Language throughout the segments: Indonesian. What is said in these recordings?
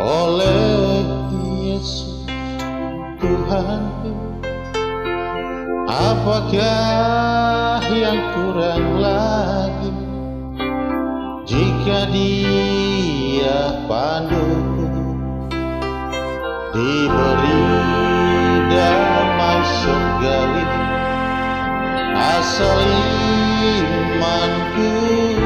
oleh Yesus Tuhanku Apakah yang kurang lagi? Jika dia pandu Diberi damai segalih Asal imanku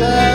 good.